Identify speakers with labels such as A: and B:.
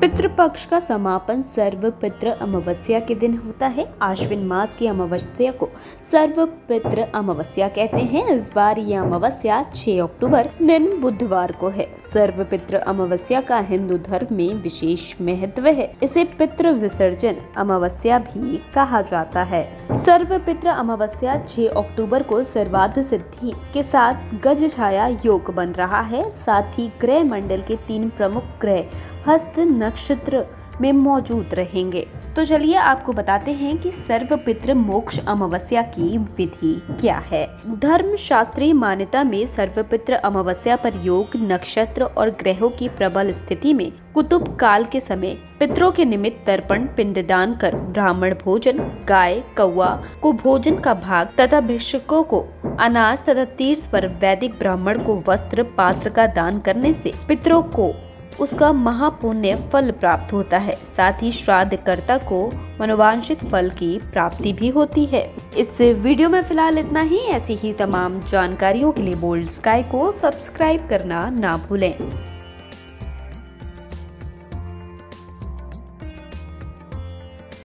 A: पितृपक्ष का समापन सर्व पितृ अमावस्या के दिन होता है। आश्विन मास की अमावस्या को सर्व पितृ अमावस्या कहते हैं। इस बार ये अमावस्या 6 अक्टूबर दिन बुधवार को है। सर्व पितृ अमावस्या का हिंदू धर्म में विशेष महत्व है। इसे पितृ विसर्जन अमावस्या भी कहा जाता है। सर्व पितृ अमावस्या 6 अक्टूबर को सर्वाध सिद्धि के साथ गज छाया योग बन रहा है। साथ ही ग्रह मंडल के तीन प्रमुख ग्रह हस्त नक्षत्र में मौजूद रहेंगे। तो चलिए आपको बताते हैं कि सर्वपित्र मोक्ष अमावस्या की विधि क्या है। धर्म शास्त्रीय मान्यता में सर्वपित्र अमावस्या पर योग, नक्षत्र और ग्रहों की प्रबल स्थिति में कुतुब काल के समय पितरों के निमित्त तर्पण, पिंडदान कर, ब्राह्मण भोजन, गाय कौआ को भोजन का भाग तथा भिक्षुकों को अनाज तथा तीर्थ पर वैदिक ब्राह्मण को वस्त्र, पात्र का दान करने से पितरों को उसका महापुण्य फल प्राप्त होता है। साथ ही श्राद्धकर्ता को मनोवांछित फल की प्राप्ति भी होती है। इस वीडियो में फ़िलहाल इतना ही। ऐसी ही तमाम जानकारियों के लिए बोल्ड स्काई को सब्सक्राइब करना ना भूलें।